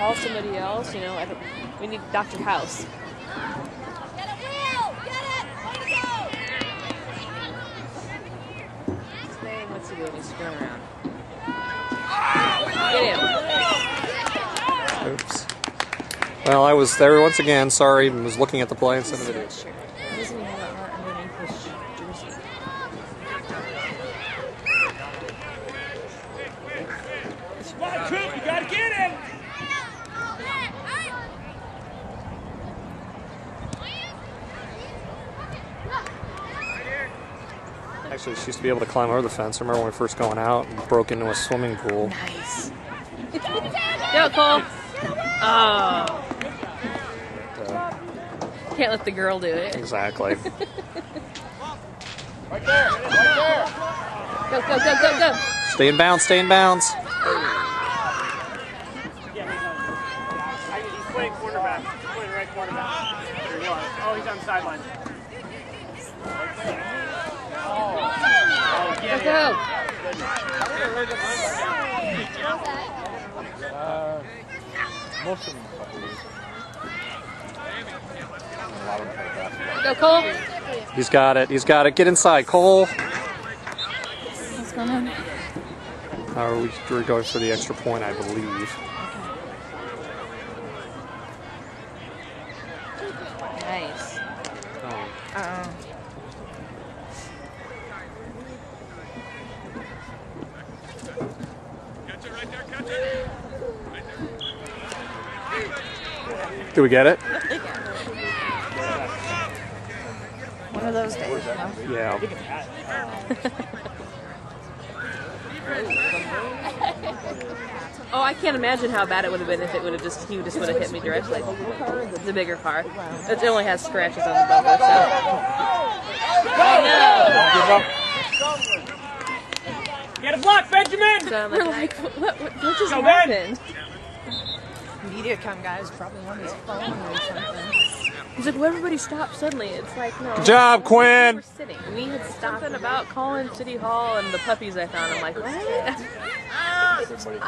call somebody else. You know, I don't, we need Dr. House. Get it, Will! Get it! Way to go! His name, what's he doing? He's screwing around. Get him. Oops. Well, I was there once again. Sorry, was looking at the play instead of the video. Sweatshirt. He doesn't even have a heart underneath his jersey. Come on, Coop, you gotta get him! Actually, she used to be able to climb over the fence. I remember when we first going out and broke into a swimming pool. Nice. Go, Cole. Oh. Uh, Can't let the girl do it. exactly. Right there, right there! Go, go, go, go, go. Stay in bounds. Stay in bounds. Yeah, he's on. I, he's playing quarterback. He's playing right quarterback. Or he was. Oh, he's on the sideline. Yeah, Go, go. Most of them couple years. A lot of them play basketball. Go, Cole. He's got it. He's got it. Get inside, Cole. What's going on? Uh, we, we're going for the extra point, I believe. Nice. Oh. Uh-oh. Do we get it? One of those days. huh? Yeah. Oh, I can't imagine how bad it would have been if it would have just he just would have hit me directly. The bigger car. It only has scratches on the bumper, so. Oh Get a block, Benjamin! no! So I'm like, what, what, what, what just Go, Ben. Happened? MediaCom guy's probably on his phone or something. He's like, well, everybody stopped suddenly. It's like, no. Good job, We Quinn. were sitting. We had something about calling City Hall and the puppies I found. I'm like, what? Everybody.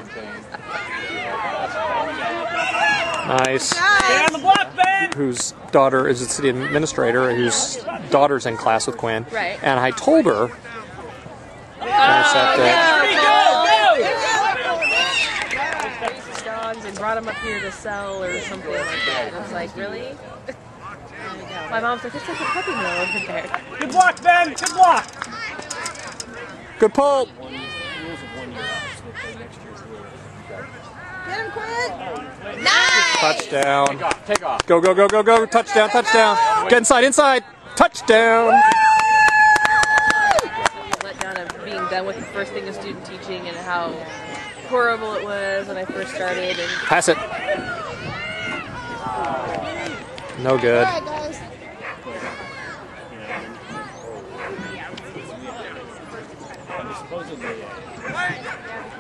Nice. Get the block, Ben! Whose daughter is a city administrator, whose daughter's in class with Quinn. Right. And I told her. Oh, dogs and brought them up here to sell or something like that. And it's like, really? My mom's like, it's like a puppy mill over there. Good block, Ben! Good block! Good pull. Get him, Quinn! Touchdown. Take off, take off. Go, go, go, go, go. Touchdown, touchdown. Get inside, inside. Touchdown. Let down of being done with the first thing of student teaching and how horrible it was when I first started. And Pass it. No good. Alright, guys.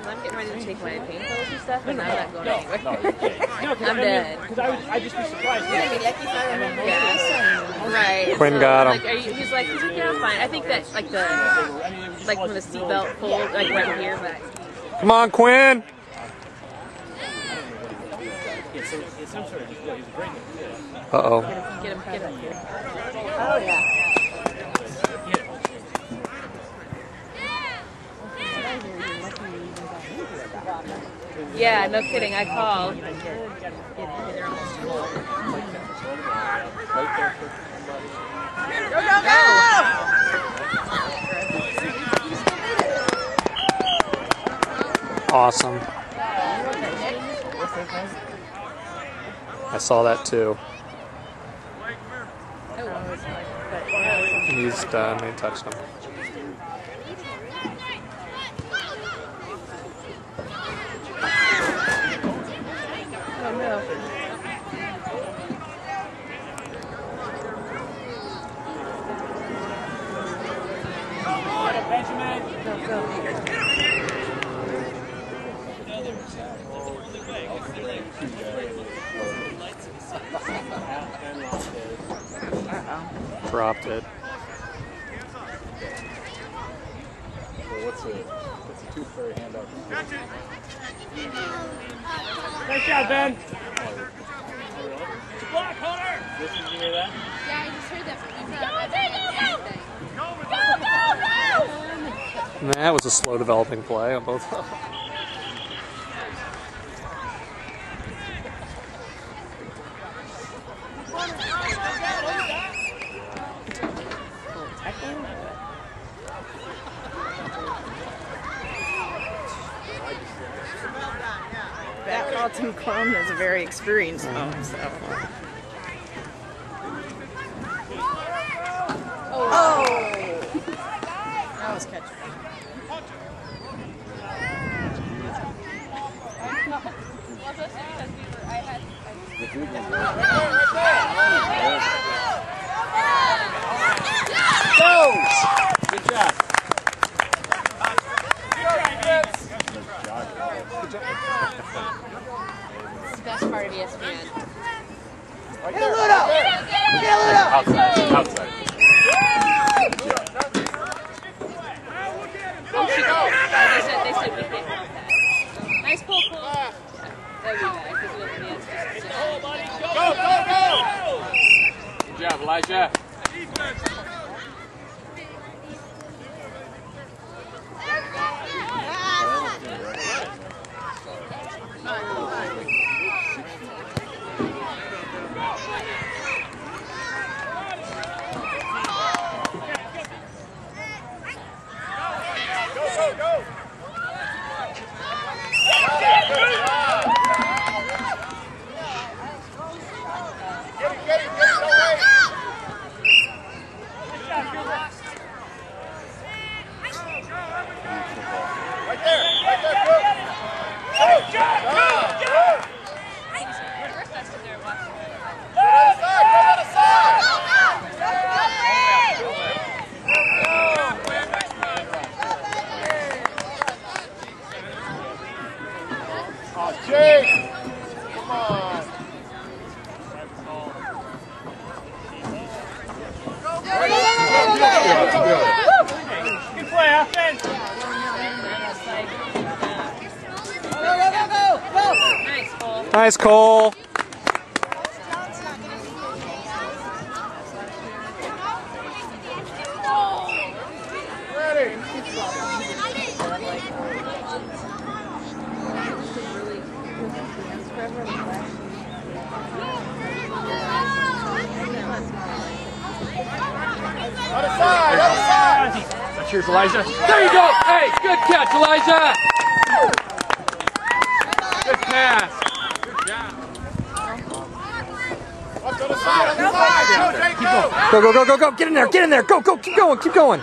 I'm getting ready to take my pain pills and stuff, and I'm not going anywhere. No, you're kidding. No, because I'm I dead. Because I would, I'd just be surprised. Yeah. Right. Quinn so, got him. Like, are you, he's like, he's like, yeah, I'm fine. I think that like the like when the seatbelt pulled like right here, but Come on, Quinn. Uh oh. get him, get him. Oh, yeah. Yeah, no kidding. I called. Go, go, go! Awesome. I saw that too. He's done. They touched him. Benjamin! Go, go. Dropped it. So what's a, what's a two-player handout? Nice job, Ben. Yeah, I just heard that from you. Go, go, go! Go, go, go! That was a slow developing play on both. That Carlton clone is a very experienced mm. one, so. Oh! That was catchable. Good job. It's the best part of E ESPN. Outside. Outside. Oh, she, they said, they said we can't have that. Nice pull, pull. That'd be bad, because we don't need to Good job, Elijah. Nice. Nice, Cole. Cheers, Elijah. There you go. Hey, good catch, Elijah. Good pass. Go, go, go, go, go. Get in there. Get in there. Go, go. Keep going. Keep going.